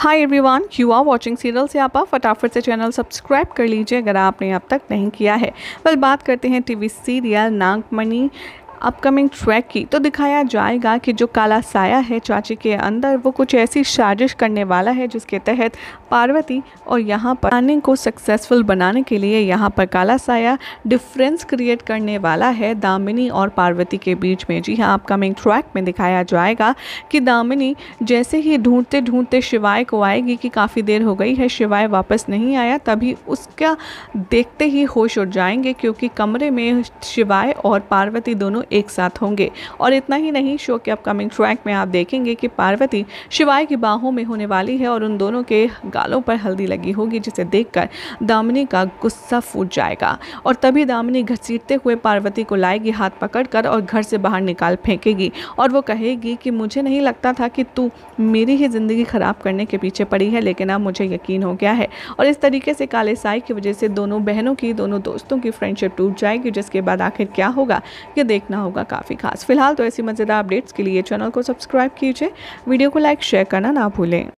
Hi everyone you are watching serial से आप फटाफट से चैनल सब्सक्राइब कर लीजिए अगर आपने अब तक नहीं किया है। वेल बात करते हैं TV serial Nagmani. Upcoming track की तो दिखाया जाएगा कि जो काला साया है चाची के अंदर, वो कुछ ऐसी साजिश करने वाला है जिसके तहत पार्वती और यहाँ पर प्लानिंग को सक्सेसफुल बनाने के लिए यहाँ पर काला साया डिफरेंस क्रिएट करने वाला है। दामिनी और पार्वती के बीच में जी हाँ अपकमिंग ट्रैक में दिखाया जाएगा कि दामिनी जैसे ही ढूंढते ढूंढते शिवाय को आएगी कि काफ़ी देर हो गई है, शिवाय वापस नहीं आया, तभी उसका देखते ही होश उड़ जाएँगे क्योंकि कमरे में शिवाय और पार्वती दोनों एक साथ होंगे। और इतना ही नहीं, शो के अपकमिंग ट्रैक में आप देखेंगे कि पार्वती शिवाय की बाहों में होने वाली है और उन दोनों के गालों पर हल्दी लगी होगी, जिसे देखकर दामिनी का गुस्सा फूट जाएगा। और तभी दामिनी घसीटते हुए पार्वती को लाएगी हाथ पकड़कर और घर से बाहर निकाल फेंकेगी। और वो कहेगी कि मुझे नहीं लगता था कि तू मेरी ही ज़िंदगी ख़राब करने के पीछे पड़ी है, लेकिन अब मुझे यकीन हो गया है। और इस तरीके से काले साई की वजह से दोनों बहनों की, दोनों दोस्तों की फ्रेंडशिप टूट जाएगी, जिसके बाद आखिर क्या होगा, ये देखना देखना होगा काफ़ी खास। फ़िलहाल तो ऐसी मज़ेदार अपडेट्स के लिए चैनल को सब्सक्राइब कीजिए। वीडियो को लाइक शेयर करना ना भूलें।